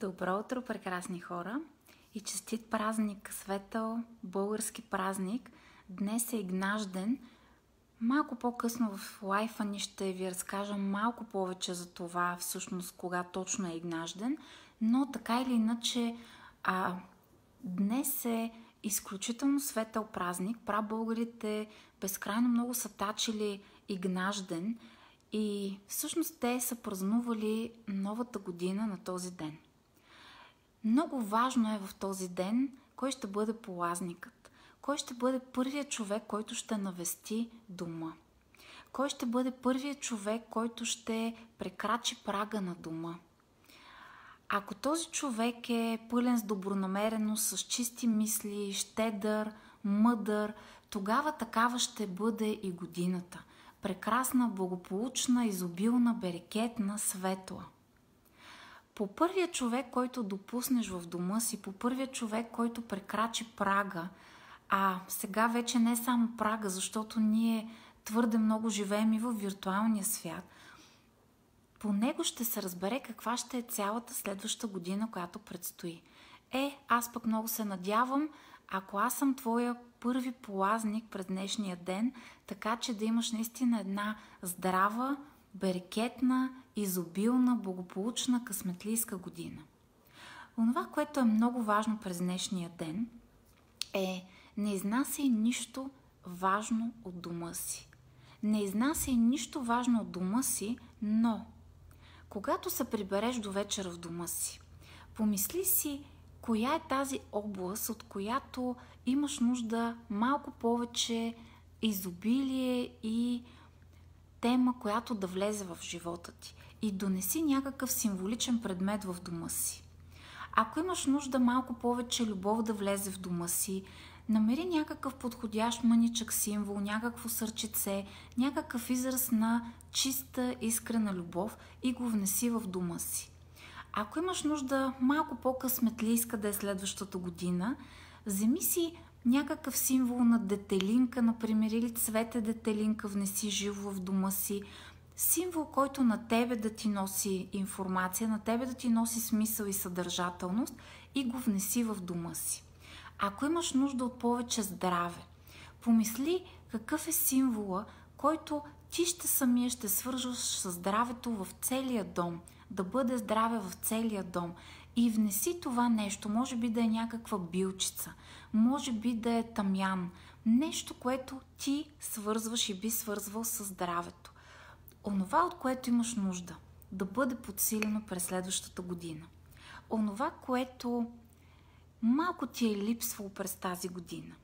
Добро утро, прекрасни хора! И честит празник, светъл български празник. Днес е Игнажден. Малко по-късно в лайфа ни ще ви разкажа малко повече за това, всъщност кога точно е Игнажден. Но така или иначе, а, днес е изключително светъл празник. Прабългарите безкрайно много са тачили Игнажден и всъщност те са празнували новата година на този ден. Много важно е в този ден кой ще бъде полазникът, кой ще бъде първият човек, който ще навести дома, кой ще бъде първият човек, който ще прекрачи прага на дома. Ако този човек е пълен с добронамереност, с чисти мисли, щедър, мъдър, тогава такава ще бъде и годината. Прекрасна, благополучна, изобилна, берекетна, светла – по първия човек, който допуснеш в дома си, по първия човек, който прекрачи прага, а сега вече не само прага, защото ние твърде много живеем и в виртуалния свят, по него ще се разбере каква ще е цялата следваща година, която предстои. Е, аз пък много се надявам, ако аз съм твоя първи полазник през днешния ден, така че да имаш наистина една здрава, берекетна, изобилна, благополучна, късметлийска година. Онова, което е много важно през днешния ден, е не изнасяй нищо важно от дома си. Не изнасяй нищо важно от дома си, но когато се прибереш до вечера в дома си, помисли си коя е тази област, от която имаш нужда малко повече изобилие и тема, която да влезе в живота ти и донеси някакъв символичен предмет в дома си. Ако имаш нужда малко повече любов да влезе в дома си, намери някакъв подходящ мъничък символ, някакво сърчице, някакъв израз на чиста, искрена любов и го внеси в дома си. Ако имаш нужда малко по-късметлийска да е следващата година, вземи си някакъв символ на детелинка, например, или цвете детелинка, внеси живо в дома си. Символ, който на тебе да ти носи информация, на тебе да ти носи смисъл и съдържателност и го внеси в дома си. Ако имаш нужда от повече здраве, помисли какъв е символа, който ти ще самия ще свържаш с здравето в целия дом, да бъде здраве в целия дом и внеси това нещо, може би да е някаква билчица, може би да е тамян, нещо, което ти свързваш и би свързвал с здравето. Онова, от което имаш нужда, да бъде подсилено през следващата година. Онова, което малко ти е липсвало през тази година.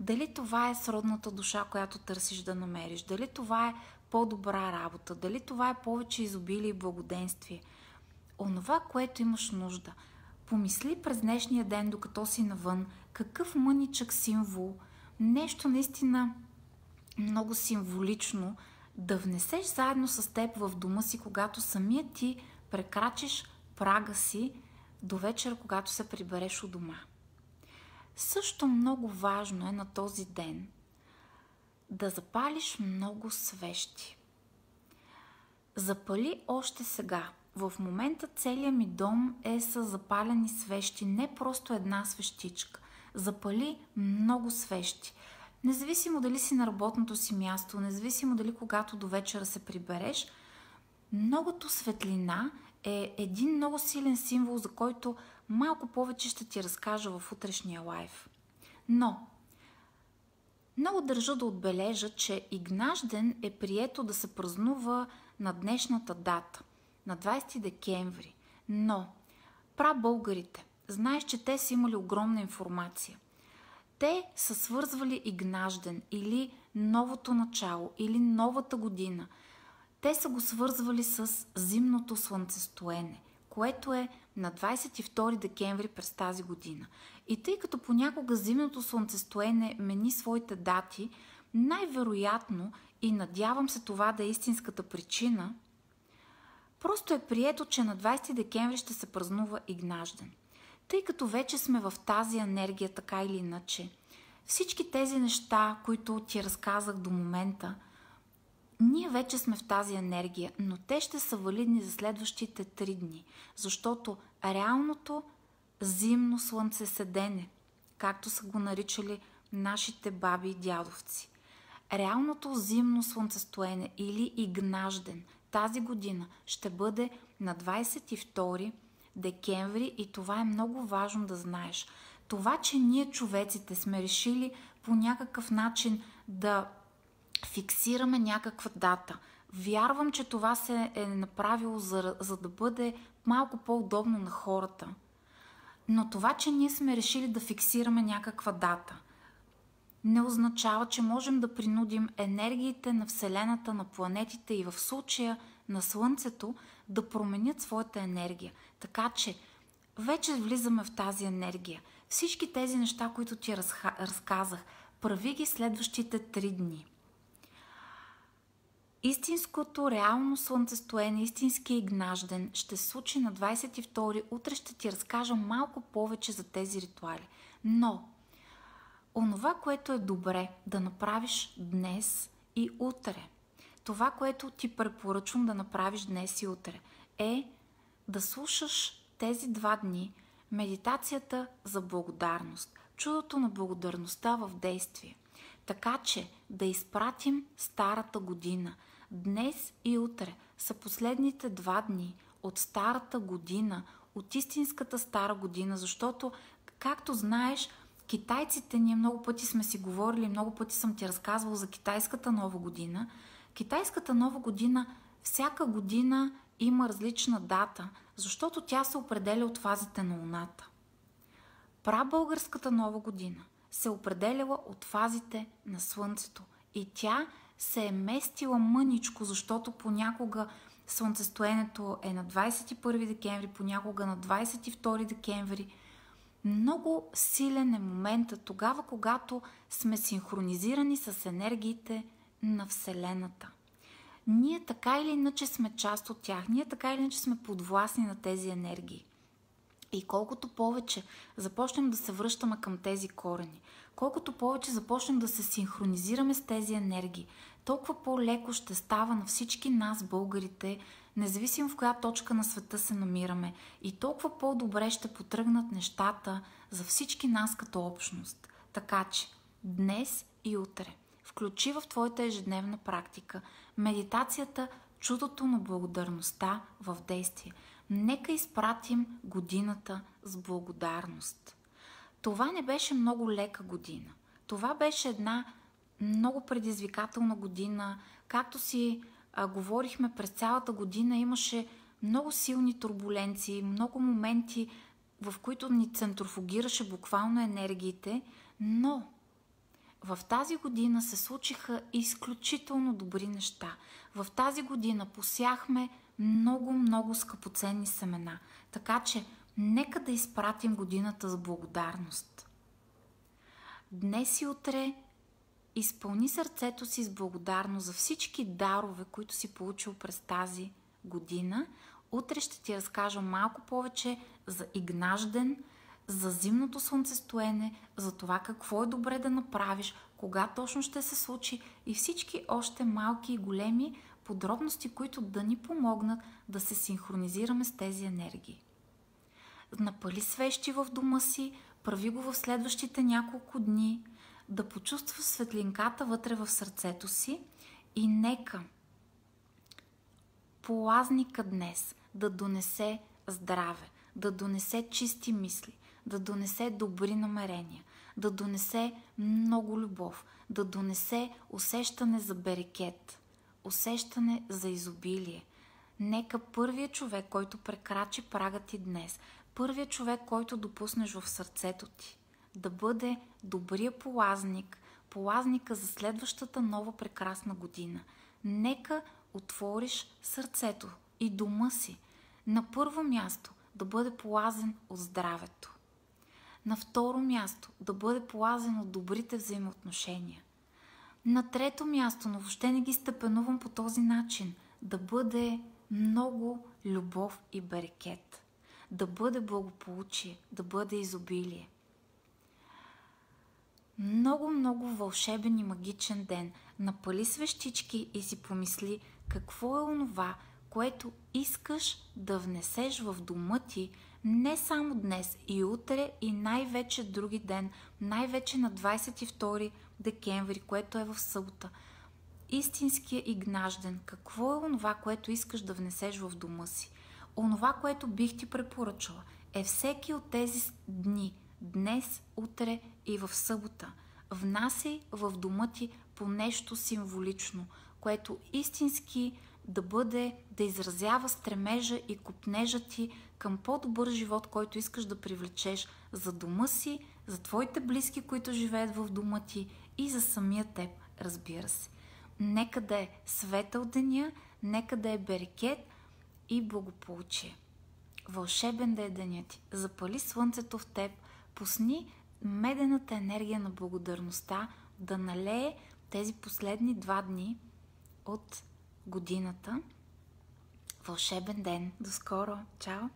Дали това е сродната душа, която търсиш да намериш, дали това е по-добра работа, дали това е повече изобилие и благоденствие – онова, което имаш нужда. Помисли през днешния ден, докато си навън, какъв мъничък символ, нещо наистина много символично, да внесеш заедно с теб в дома си, когато самият ти прекрачиш прага си до вечера, когато се прибереш у дома. Също много важно е на този ден да запалиш много свещи. Запали още сега – в момента целият ми дом е с запалени свещи, не просто една свещичка. Запали много свещи. Независимо дали си на работното си място, независимо дали когато до вечера се прибереш, многото светлина е един много силен символ, за който малко повече ще ти разкажа в утрешния лайф. Но, много държа да отбележа, че Игнажден е прието да се празнува на днешната дата – на 20 декември. Но прабългарите, знаеш, че те са имали огромна информация. Те са свързвали Игнажден или новото начало, или новата година. Те са го свързвали с зимното слънцестоене, което е на 22 декември през тази година. И тъй като понякога зимното слънцестоене мени своите дати, най-вероятно и надявам се това да е истинската причина – Просто е прието, че на 20 декември ще се празнува Игнажден. Тъй като вече сме в тази енергия, така или иначе, всички тези неща, които ти разказах до момента, ние вече сме в тази енергия, но те ще са валидни за следващите три дни, защото реалното зимно слънцеседене, както са го наричали нашите баби и дядовци, реалното зимно слънцестоене или игнажден тази година ще бъде на 22 декември и това е много важно да знаеш. Това, че ние човеците сме решили по някакъв начин да фиксираме някаква дата. Вярвам, че това се е направило за, за да бъде малко по-удобно на хората. Но това, че ние сме решили да фиксираме някаква дата, не означава, че можем да принудим енергиите на Вселената, на планетите и в случая на Слънцето да променят своята енергия. Така че вече влизаме в тази енергия. Всички тези неща, които ти разказах, прави ги следващите три дни. Истинското реално слънцестоене, истински игнажден ще се случи на 22. Утре ще ти разкажа малко повече за тези ритуали. Но, онова, което е добре да направиш днес и утре, това, което ти препоръчвам да направиш днес и утре, е да слушаш тези два дни медитацията за благодарност, чудото на благодарността в действие. Така че да изпратим старата година – Днес и утре са последните два дни от старата година, от истинската стара година, защото, както знаеш, китайците, ние много пъти сме си говорили, много пъти съм ти разказвал за китайската нова година. Китайската нова година всяка година има различна дата, защото тя се определя от фазите на Луната. Прабългарската нова година се определяла от фазите на Слънцето и тя се е местила мъничко, защото понякога слънцестоенето е на 21 декември, понякога на 22 декември. Много силен е момента тогава, когато сме синхронизирани с енергиите на Вселената. Ние така или иначе сме част от тях, ние така или иначе сме подвластни на тези енергии. И колкото повече започнем да се връщаме към тези корени, колкото повече започнем да се синхронизираме с тези енергии, толкова по-леко ще става на всички нас, българите, независимо в коя точка на света се намираме. И толкова по-добре ще потръгнат нещата за всички нас като общност. Така че, днес и утре, включи в твоята ежедневна практика медитацията чудото на благодарността в действие. Нека изпратим годината с благодарност. Това не беше много лека година. Това беше една много предизвикателна година. Както си а, говорихме през цялата година, имаше много силни турбуленции, много моменти, в които ни центрофугираше буквално енергиите, но в тази година се случиха изключително добри неща. В тази година посяхме много, много скъпоценни семена. Така че, нека да изпратим годината с благодарност. Днес и утре изпълни сърцето си с благодарност за всички дарове, които си получил през тази година. Утре ще ти разкажа малко повече за Игнажден, за зимното слънцестоене, за това какво е добре да направиш, кога точно ще се случи и всички още малки и големи подробности, които да ни помогнат да се синхронизираме с тези енергии. Напали свещи в дома си, прави го в следващите няколко дни, да почувства светлинката вътре в сърцето си и нека полазника днес да донесе здраве, да донесе чисти мисли, да донесе добри намерения, да донесе много любов, да донесе усещане за берекет, усещане за изобилие. Нека първият човек, който прекрачи прага ти днес, първият човек, който допуснеш в сърцето ти, да бъде добрия полазник, полазника за следващата нова прекрасна година. Нека отвориш сърцето и дома си. На първо място да бъде полазен от здравето. На второ място да бъде полазен от добрите взаимоотношения. На трето място, но въобще не ги степенувам по този начин, да бъде много любов и берекет. Да бъде благополучие, да бъде изобилие. Много, много вълшебен и магичен ден. Напали свещички и си помисли какво е онова, което искаш да внесеш в дома ти не само днес и утре и най-вече други ден, най-вече на 22 декември, което е в събота. Истинския и гнажден, какво е онова, което искаш да внесеш в дома си? Онова, което бих ти препоръчала е всеки от тези дни, днес, утре и в събота, внасяй в дома ти по нещо символично, което истински да бъде, да изразява стремежа и купнежа ти към по-добър живот, който искаш да привлечеш за дома си, за твоите близки, които живеят в дома ти и за самия теб, разбира се. Нека да е светъл деня, нека да е берекет и благополучие. Вълшебен да е денят ти. Запали слънцето в теб, пусни медената енергия на благодарността да налее тези последни два дни от годината. Вълшебен ден! До скоро! Чао!